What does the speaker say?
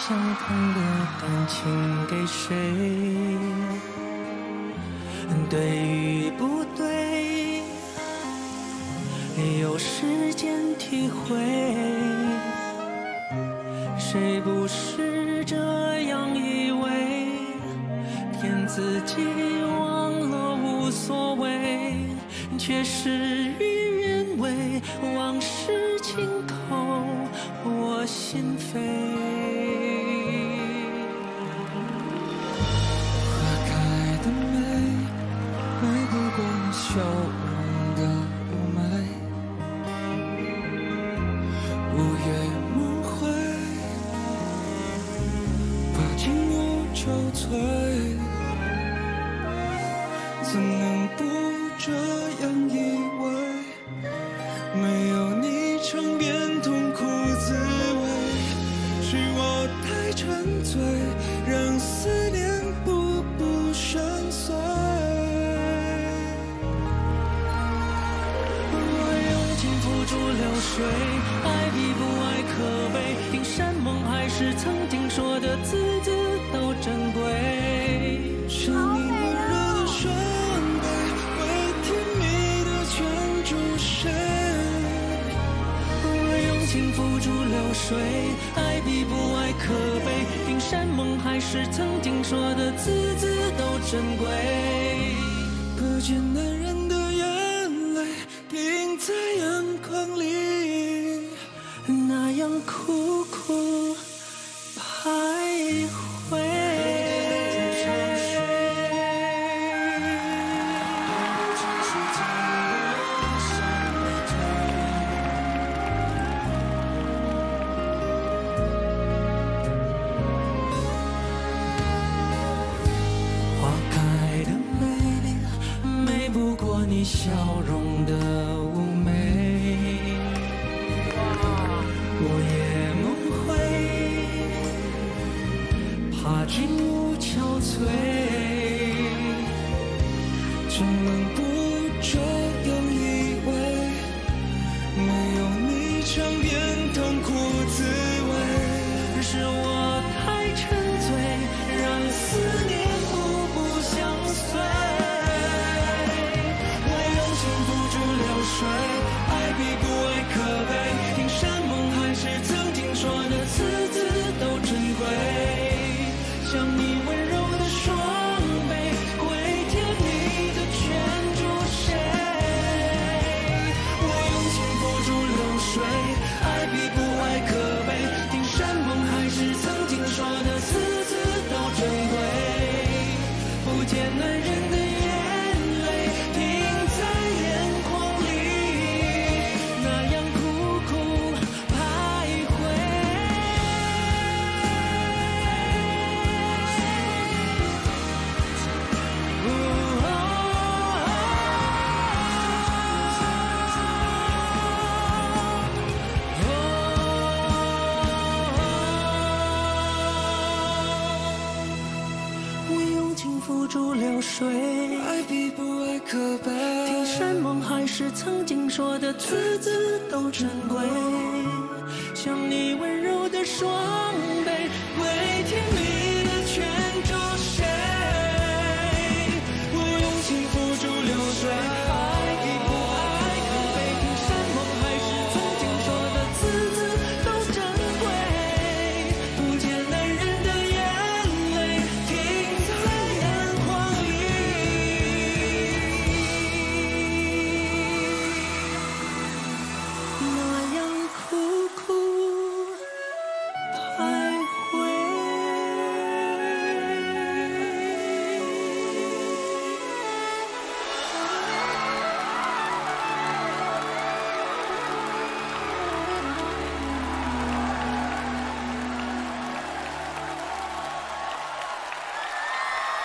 相同的感情给谁？对与不对，有时间体会。谁不是这样以为？骗自己忘了无所谓，却事与愿违，往事浸透我心扉。憔悴，怎能不这样以为？没有你尝遍痛苦滋味，是我太沉醉，让思念步步相随。逐流水，爱比不爱可悲。听山盟海誓，曾经说的字情付诸流水，爱比不爱可悲。听山盟海誓，曾经说的字字都珍贵。不见男人的眼泪停在眼眶里，那样苦苦徘徊。你笑容的妩媚。我也梦回，怕景物憔悴，怎能不情付诸流水，爱比不爱可悲。听山盟海誓，曾经说的字字都珍贵。像你温柔的双